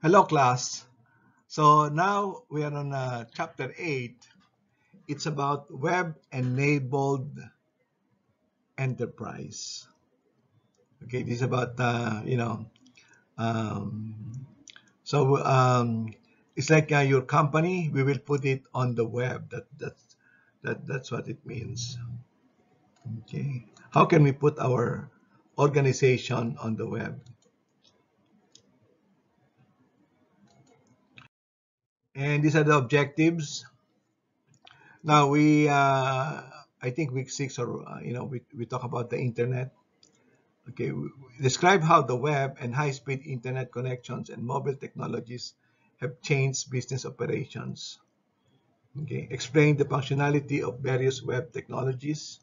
Hello, class. So now we are on uh, chapter 8. It's about web-enabled enterprise. Okay, this is about, uh, you know, um, so um, it's like uh, your company, we will put it on the web. That, that's, that, that's what it means. Okay, how can we put our organization on the web? And these are the objectives. Now we, uh, I think week six, or uh, you know, we, we talk about the internet. Okay, we describe how the web and high-speed internet connections and mobile technologies have changed business operations. Okay, explain the functionality of various web technologies.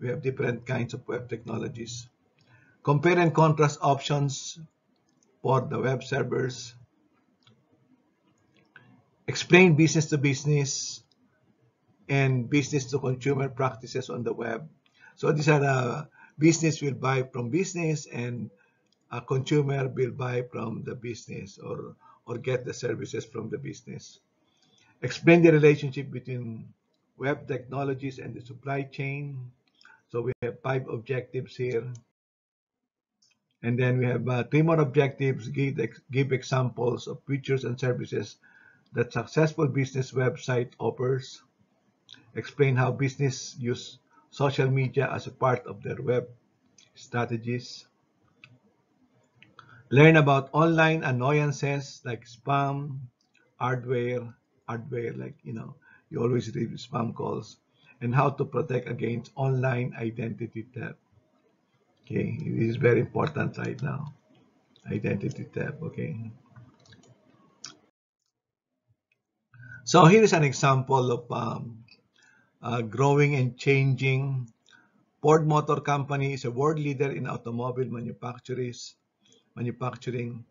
We have different kinds of web technologies. Compare and contrast options for the web servers explain business to business and business to consumer practices on the web. So these are the business will buy from business and a consumer will buy from the business or, or get the services from the business. Explain the relationship between web technologies and the supply chain. So we have five objectives here. And then we have uh, three more objectives, give, give examples of features and services that successful business website offers, explain how business use social media as a part of their web strategies, learn about online annoyances like spam, hardware, hardware like, you know, you always receive spam calls, and how to protect against online identity theft. Okay, this is very important right now. Identity theft, okay. So here is an example of um, growing and changing. Ford Motor Company is a world leader in automobile manufacturers. manufacturing.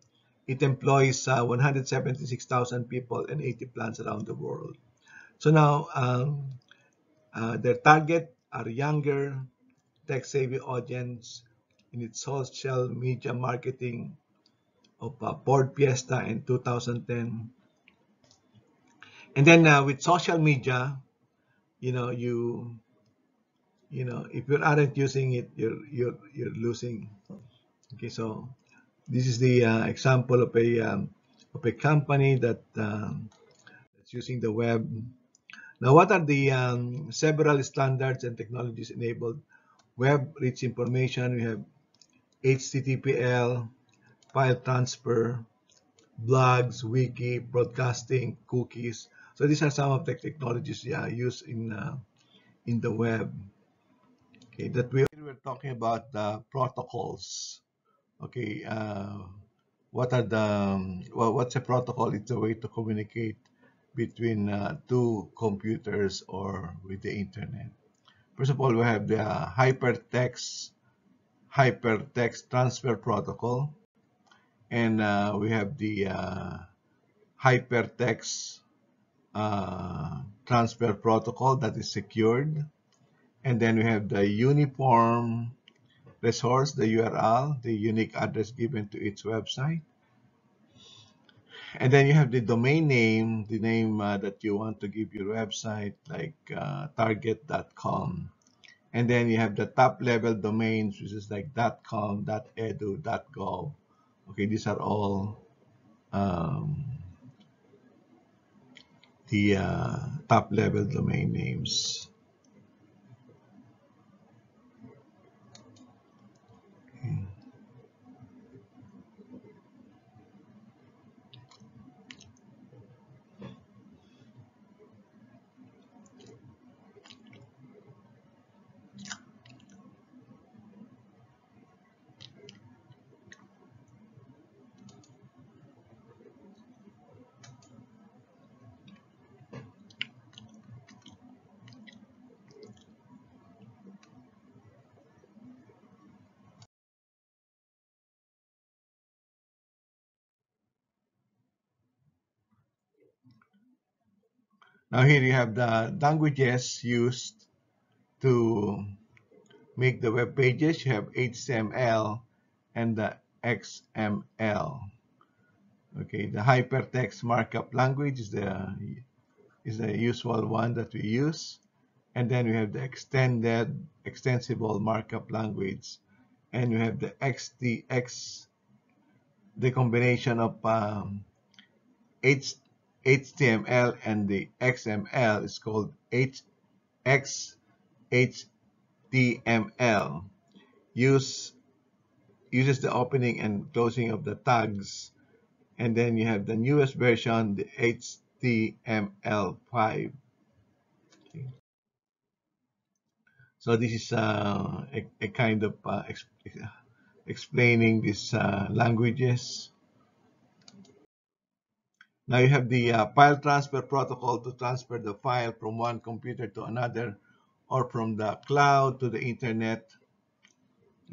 It employs uh, 176,000 people and 80 plants around the world. So now um, uh, their target are younger, tech-savvy audience in its social media marketing of uh, Ford Fiesta in 2010 and then uh, with social media you know you you know if you aren't using it you're you're you're losing. Okay so this is the uh, example of a um, of a company that um, that's using the web. Now what are the um, several standards and technologies enabled? Web rich information we have httpl file transfer blogs wiki broadcasting cookies so these are some of the technologies yeah, used in uh, in the web. Okay, that we were talking about the protocols. Okay, uh, what are the um, well, what's a protocol? It's a way to communicate between uh, two computers or with the internet. First of all, we have the hypertext hypertext transfer protocol, and uh, we have the uh, hypertext transfer protocol that is secured. And then we have the uniform resource, the URL, the unique address given to each website. And then you have the domain name, the name uh, that you want to give your website, like uh, target.com. And then you have the top level domains, which is like .com, .edu, .gov. Okay, these are all um, the uh, top level domain names. Now here you have the languages used to make the web pages. You have HTML and the XML. Okay, the hypertext markup language is the is the usual one that we use. And then we have the extended extensible markup language. And you have the XTX, the combination of um, H, HTML and the XML is called HXHTML. Use uses the opening and closing of the tags. And then you have the newest version, the HTML5. Okay. So this is uh, a, a, kind of uh, exp explaining these uh, languages. Now you have the uh, file transfer protocol to transfer the file from one computer to another or from the cloud to the internet.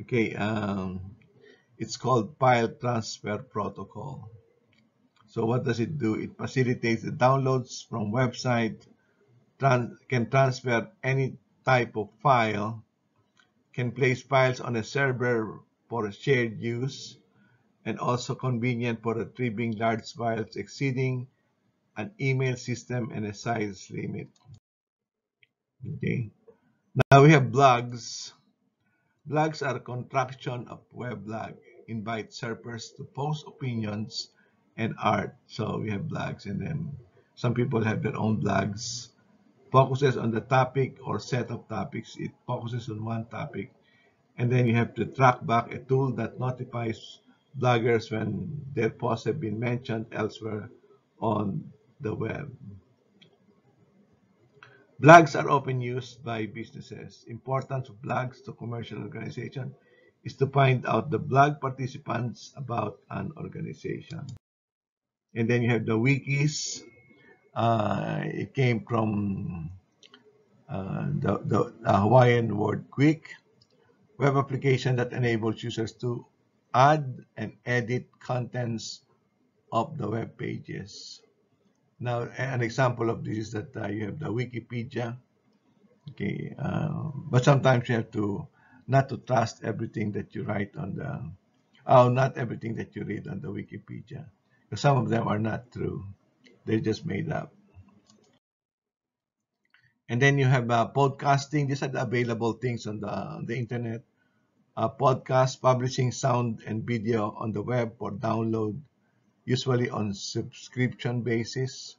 Okay, um, it's called file transfer protocol. So what does it do? It facilitates the downloads from website, can transfer any type of file, can place files on a server for shared use, and also convenient for retrieving large files exceeding an email system and a size limit. Okay. Now we have blogs. Blogs are a contraction of weblog. Invite surfers to post opinions and art. So we have blogs and then some people have their own blogs. Focuses on the topic or set of topics. It focuses on one topic. And then you have to track back a tool that notifies bloggers when their posts have been mentioned elsewhere on the web. Blogs are often used by businesses. Importance of blogs to commercial organization is to find out the blog participants about an organization. And then you have the wikis. Uh, it came from uh, the, the, the Hawaiian word quick, web application that enables users to add and edit contents of the web pages. Now, an example of this is that uh, you have the Wikipedia. Okay, uh, but sometimes you have to not to trust everything that you write on the, oh, not everything that you read on the Wikipedia. Because some of them are not true. They're just made up. And then you have uh, podcasting. These are the available things on the, on the internet uh, podcast, publishing sound and video on the web for download, usually on subscription basis.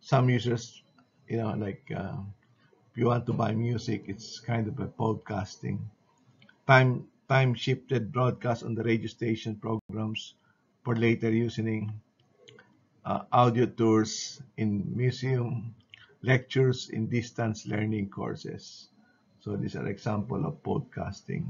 Some users, you know, like uh, if you want to buy music, it's kind of a podcasting. Time time shifted broadcast on the radio station programs for later using uh, audio tours in museum, lectures in distance learning courses. So these are example of podcasting.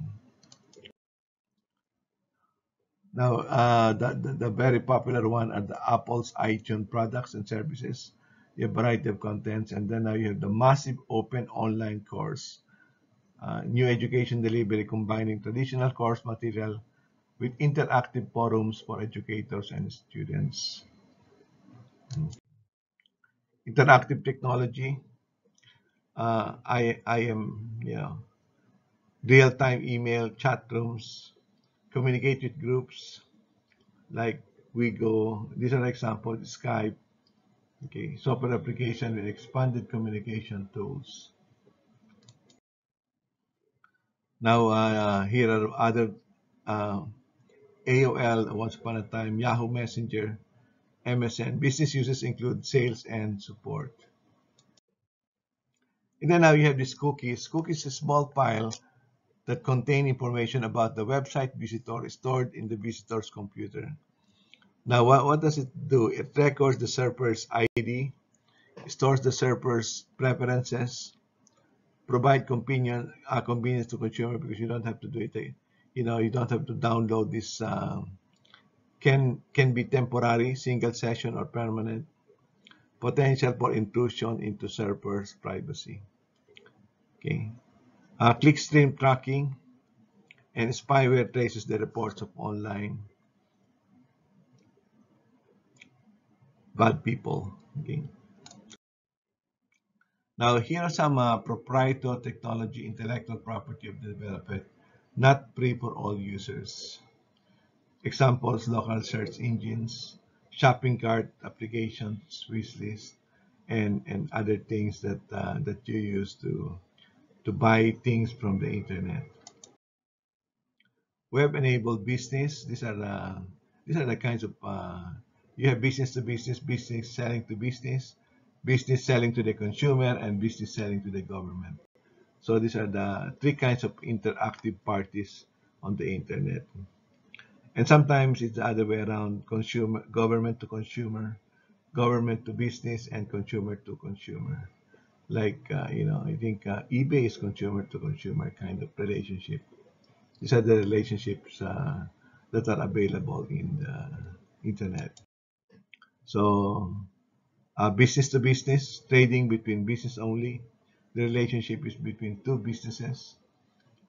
Now, uh, the, the, the, very popular one are the Apple's iTunes products and services. You have a variety of contents, and then now you have the massive open online course. Uh, new education delivery combining traditional course material with interactive forums for educators and students. Interactive technology. Uh, I, I am, you know, real-time email chat rooms, communicate with groups like Wigo. These are examples, Skype, okay, software application with expanded communication tools. Now, uh, here are other uh, AOL, once upon a time, Yahoo Messenger, MSN. Business uses include sales and support. And then now you have these cookies. Cookies is a small file that contain information about the website visitor stored in the visitor's computer. Now, what, what does it do? It records the server's ID, stores the server's preferences, provide convenience, uh, convenience to consumer because you don't have to do it. You know, you don't have to download this. Um, can can be temporary, single session, or permanent. Potential for intrusion into server's privacy. Okay uh, clickstream tracking, and spyware traces the reports of online bad people. Okay. Now, here are some uh, proprietary technology intellectual property of the developer, not free for all users. Examples, local search engines, shopping cart applications, wish and and other things that uh, that you use to to buy things from the internet. Web-enabled business. These are the these are the kinds of uh, you have business to business, business selling to business, business selling to the consumer, and business selling to the government. So these are the three kinds of interactive parties on the internet. And sometimes it's the other way around, consumer, government to consumer, government to business, and consumer to consumer. Like, uh, you know, I think uh, eBay is consumer to consumer kind of relationship. These are the relationships uh, that are available in the internet. So, uh, business to business, trading between business only. The relationship is between two businesses.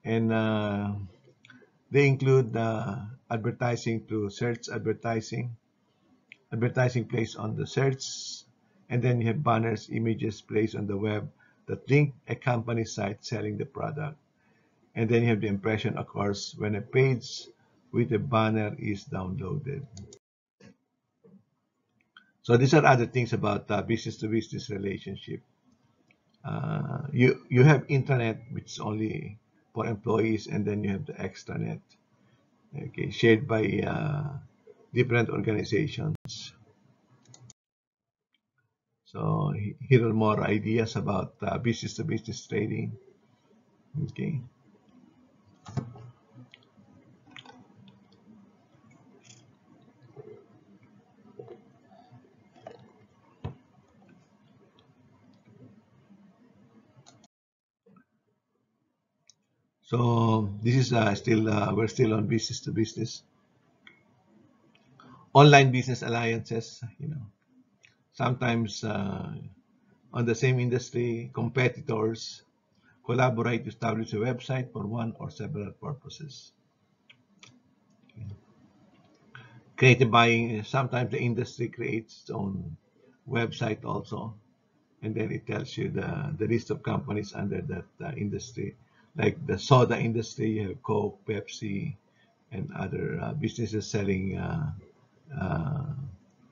And uh, they include uh, advertising through search advertising, advertising placed on the search, and then you have banners, images placed on the web that link a company site selling the product. And then you have the impression occurs when a page with a banner is downloaded. So these are other things about uh, business to business relationship. Uh, you you have intranet which is only for employees and then you have the extranet okay shared by uh, different organizations so here are more ideas about uh, business to business trading. Okay. So this is uh, still uh, we're still on business to business. Online business alliances, you know, sometimes uh, on the same industry, competitors collaborate to establish a website for one or several purposes. Creative buying, sometimes the industry creates its own website also, and then it tells you the, the list of companies under that uh, industry like the soda industry, you have Coke, Pepsi, and other uh, businesses selling uh, uh,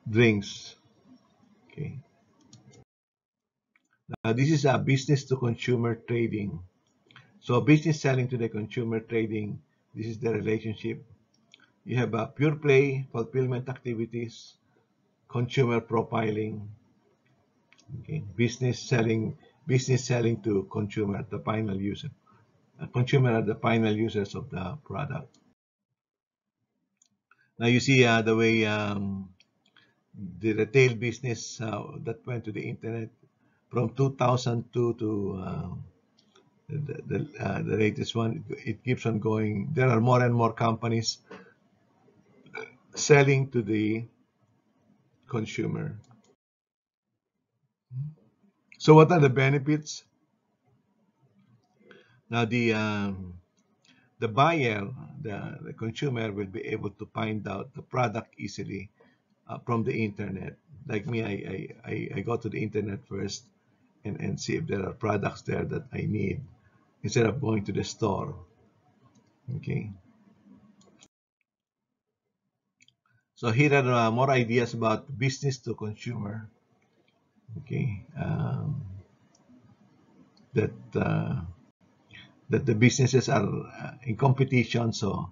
drinks. Okay. Now, this is a business to consumer trading. So business selling to the consumer trading, this is the relationship. You have a pure play fulfillment activities, consumer profiling, okay, business selling, business selling to consumer, the final user consumer are the final users of the product. Now you see uh, the way um, the retail business uh, that went to the internet from 2002 to uh, the, the, uh, the latest one, it keeps on going. There are more and more companies selling to the consumer. So what are the benefits? Now the um, the buyer, the, the consumer will be able to find out the product easily uh, from the internet. Like me, I, I, I go to the internet first and, and see if there are products there that I need instead of going to the store. Okay. So here are uh, more ideas about business to consumer. Okay. Um, that uh, that the businesses are uh, in competition, so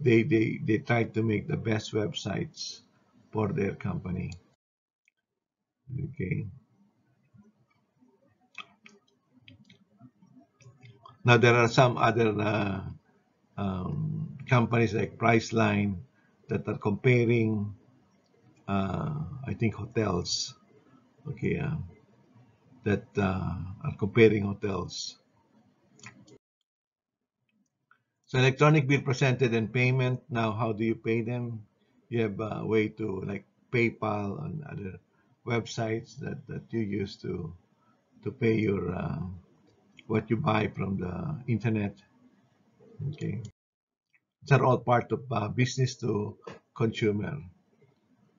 they, they, they try to make the best websites for their company. Okay. Now there are some other uh, um, companies like Priceline that are comparing, uh, I think hotels, okay, uh, that uh, are comparing hotels So electronic bill presented and payment. Now, how do you pay them? You have a way to like PayPal and other websites that, that you use to to pay your uh, what you buy from the internet. Okay, these are all part of uh, business to consumer.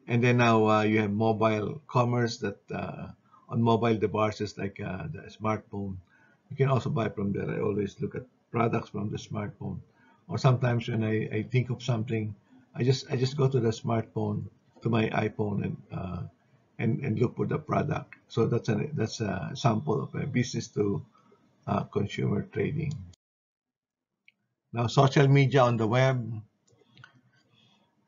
And then now uh, you have mobile commerce that uh, on mobile devices like uh, the smartphone. You can also buy from there. I always look at products from the smartphone. Or sometimes when I, I think of something, I just I just go to the smartphone to my iPhone and uh, and and look for the product. So that's a that's a sample of a business to uh, consumer trading. Now, social media on the web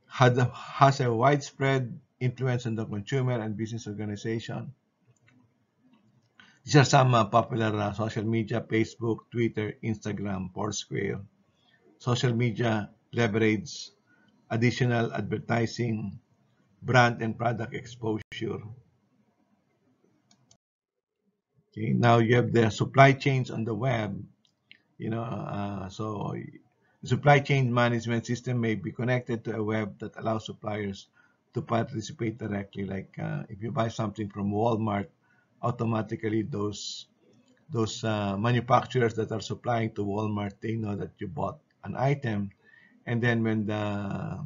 had, has a widespread influence on the consumer and business organization. These are some uh, popular uh, social media, Facebook, Twitter, Instagram, Foursquare. Social media leverage additional advertising, brand and product exposure. Okay, now you have the supply chains on the web. You know, uh, so supply chain management system may be connected to a web that allows suppliers to participate directly. Like uh, if you buy something from Walmart, automatically those those uh, manufacturers that are supplying to Walmart, they know that you bought an item, and then when the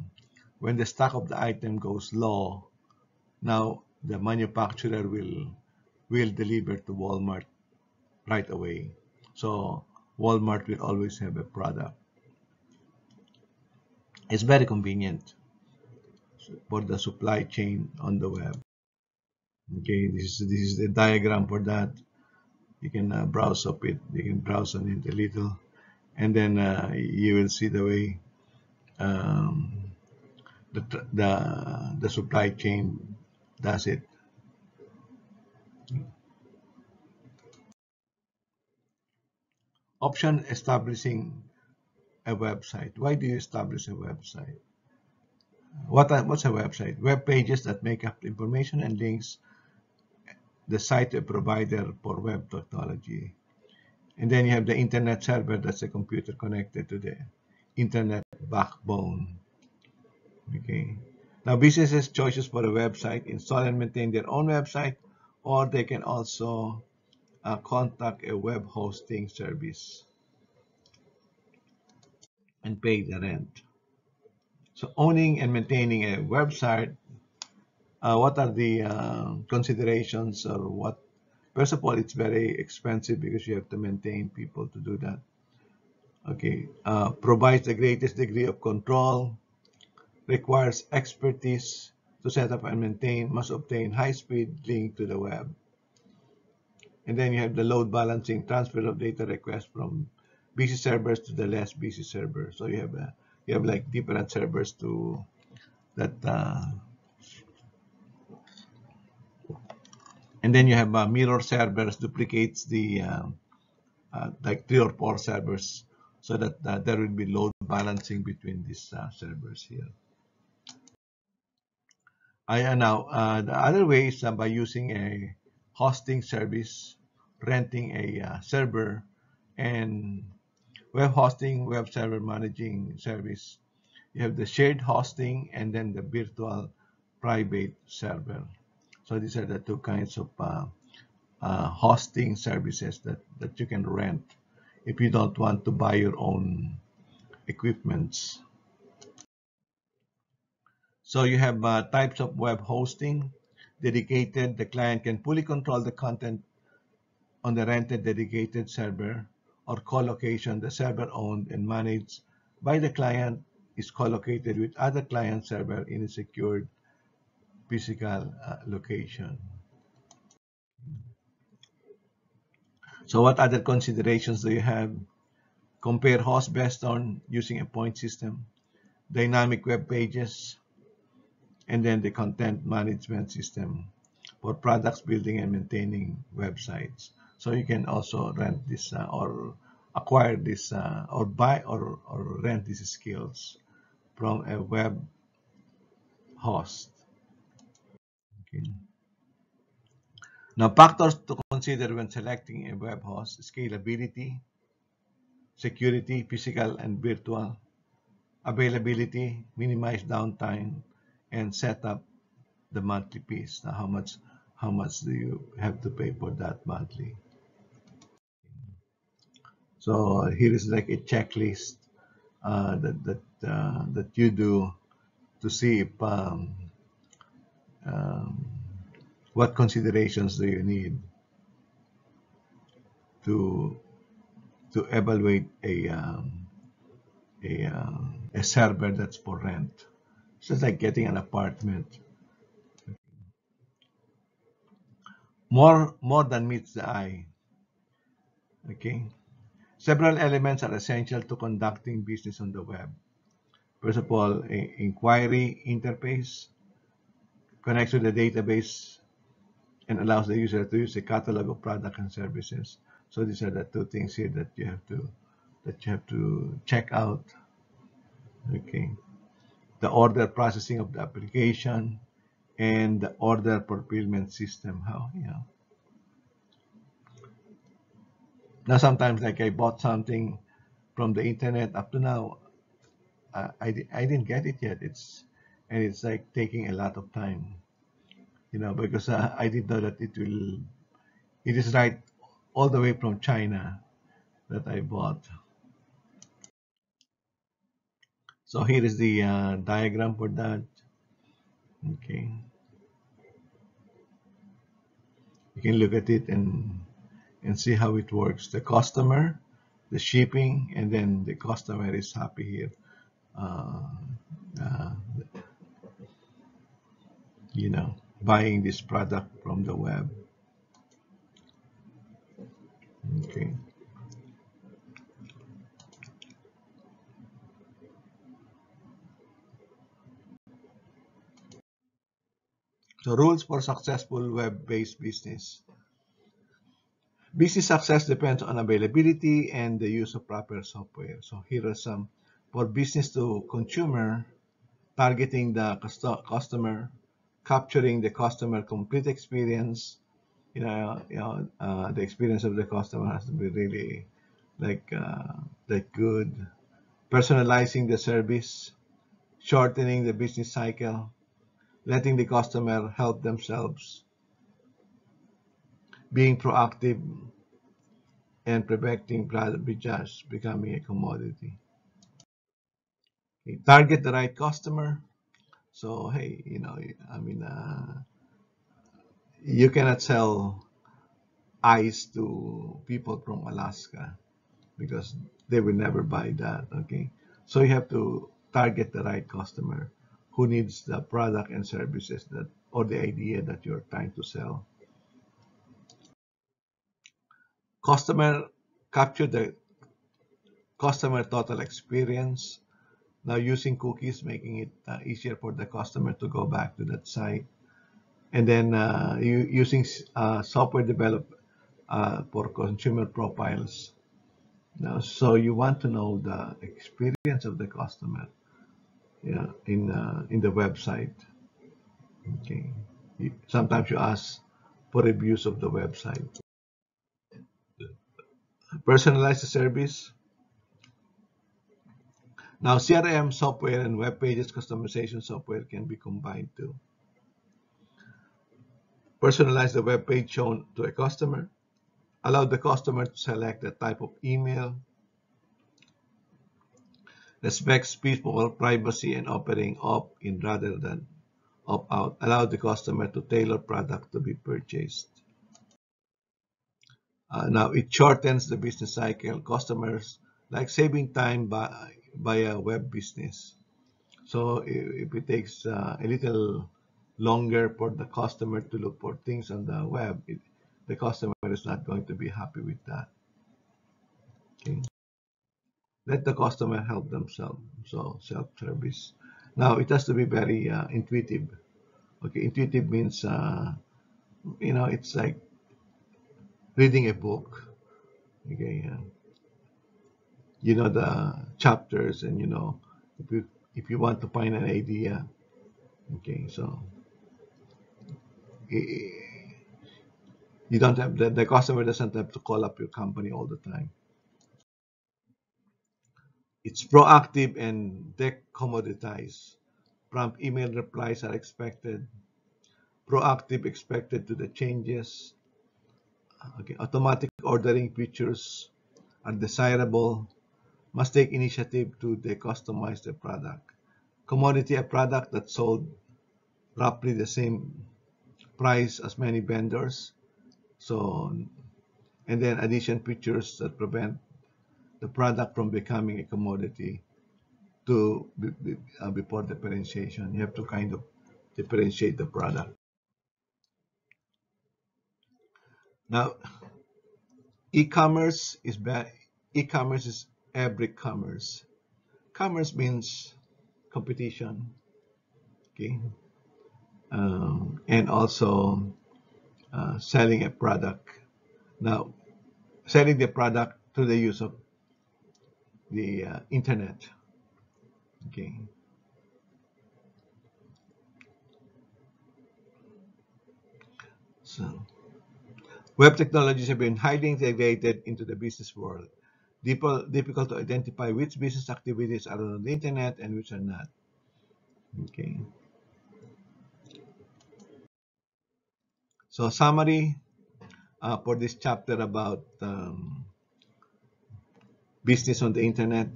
when the stock of the item goes low, now the manufacturer will will deliver to Walmart right away. So Walmart will always have a product. It's very convenient for the supply chain on the web. Okay, this is this is the diagram for that. You can uh, browse up it. You can browse on it a little, and then uh, you will see the way um, the the the supply chain does it. Option establishing a website. Why do you establish a website? What are, what's a website? Web pages that make up information and links the site a provider for web technology. And then you have the internet server, that's a computer connected to the internet backbone. Okay. Now businesses choices for a website, install and maintain their own website, or they can also uh, contact a web hosting service and pay the rent. So owning and maintaining a website, uh, what are the uh, considerations or what? First of all, it's very expensive because you have to maintain people to do that. Okay, uh, provides the greatest degree of control, requires expertise to set up and maintain, must obtain high-speed link to the web. And then you have the load balancing, transfer of data requests from busy servers to the less busy server. So you have a, you have like different servers to that uh, and then you have uh, mirror servers duplicates the uh, uh, like three or four servers so that uh, there will be load balancing between these uh, servers here. I now the other way is by using a hosting service, renting a server, and web hosting, web server managing service. You have the shared hosting and then the virtual private server. So these are the two kinds of uh, uh, hosting services that, that you can rent if you don't want to buy your own equipments. So you have uh, types of web hosting. Dedicated, the client can fully control the content on the rented dedicated server or co-location, the server owned and managed by the client is co-located with other client server in a secured physical uh, location. So what other considerations do you have? Compare host based on using a point system, dynamic web pages, and then the content management system for products building and maintaining websites. So you can also rent this uh, or acquire this uh, or buy or, or rent these skills from a web host. Okay. Now, factors to consider when selecting a web host, scalability, security, physical and virtual, availability, minimize downtime, and set up the monthly fees. Now, how much, how much do you have to pay for that monthly? So here is like a checklist uh, that that uh, that you do to see if, um, um, what considerations do you need to to evaluate a um, a, um, a server that's for rent? It's just like getting an apartment. More more than meets the eye. Okay. Several elements are essential to conducting business on the web. First of all, inquiry interface connects to the database and allows the user to use a catalog of products and services. So these are the two things here that you have to that you have to check out. Okay. The order processing of the application and the order fulfillment system. How you know. Now sometimes like I bought something from the internet up to now I, I, I didn't get it yet. It's and it's like taking a lot of time, you know, because uh, I didn't know that it will. It is right all the way from China that I bought. So here is the uh, diagram for that. Okay. You can look at it and and see how it works. The customer, the shipping, and then the customer is happy here. Uh, uh, you know, buying this product from the web. Okay. So rules for successful web-based business. Business success depends on availability and the use of proper software. So here are some for business to consumer, targeting the customer, capturing the customer complete experience. You know, you know uh, the experience of the customer has to be really like uh, like good. Personalizing the service, shortening the business cycle, letting the customer help themselves, being proactive, and preventing product becoming a commodity target the right customer. So, hey, you know, I mean, uh, you cannot sell ice to people from Alaska because they will never buy that. Okay. So you have to target the right customer who needs the product and services that or the idea that you're trying to sell. Customer capture the customer total experience now using cookies, making it uh, easier for the customer to go back to that site. And then uh, using uh, software developed uh, for consumer profiles. Now, so you want to know the experience of the customer yeah, in, uh, in the website. Okay. Sometimes you ask for reviews of the website. Personalize the service now, CRM software and web pages customization software can be combined too. Personalize the web page shown to a customer. Allow the customer to select the type of email. Respects people privacy and operating opt-in rather than opt-out. Allow the customer to tailor product to be purchased. Uh, now, it shortens the business cycle. Customers like saving time by by a web business. So if it takes uh, a little longer for the customer to look for things on the web, it, the customer is not going to be happy with that. Okay. Let the customer help themselves. So self-service. Now it has to be very uh, intuitive. Okay, intuitive means uh, you know it's like reading a book. Okay, you know the chapters and you know if you if you want to find an idea. Okay so eh, eh, you don't have the, the customer doesn't have to call up your company all the time. It's proactive and decommoditized prompt email replies are expected. Proactive expected to the changes. Okay automatic ordering features are desirable must take initiative to decustomize the product. Commodity, a product that sold roughly the same price as many vendors. So, and then addition features that prevent the product from becoming a commodity to uh, before differentiation. You have to kind of differentiate the product. Now, e-commerce is bad e-commerce is every commerce. Commerce means competition, okay, um, and also uh, selling a product. Now, selling the product through the use of the uh, internet, okay. So, web technologies have been highly integrated into the business world. Difficult to identify which business activities are on the internet and which are not. Okay. So summary uh, for this chapter about um, business on the internet.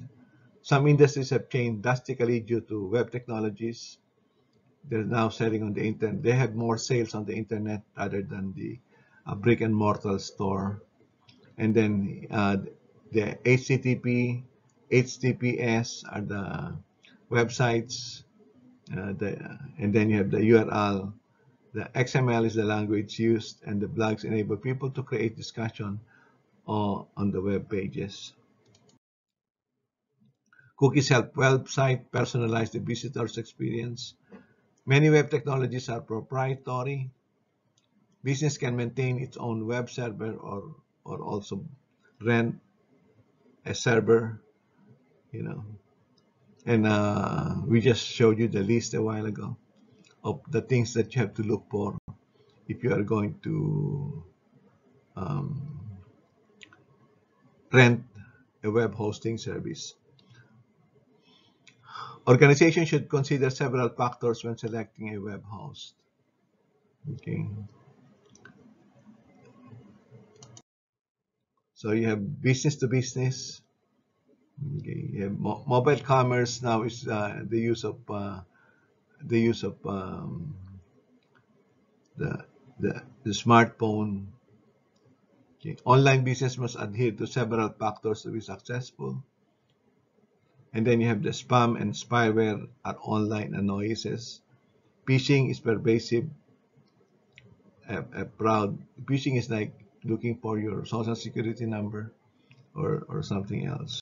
Some industries have changed drastically due to web technologies they're now selling on the internet. They have more sales on the internet rather than the uh, brick and mortar store. And then uh, the HTTP, HTTPS are the websites. Uh, the, and then you have the URL. The XML is the language used, and the blogs enable people to create discussion uh, on the web pages. Cookies help website personalize the visitor's experience. Many web technologies are proprietary. Business can maintain its own web server or, or also rent a server, you know. And uh, we just showed you the list a while ago of the things that you have to look for if you are going to um, rent a web hosting service. Organizations should consider several factors when selecting a web host. Okay. So you have business to business. Okay. You have mo mobile commerce now is uh, the use of uh, the use of um, the, the the smartphone. Okay. Online business must adhere to several factors to be successful. And then you have the spam and spyware are online annoyances. Phishing is pervasive. A, a proud phishing is like looking for your social security number or, or something else.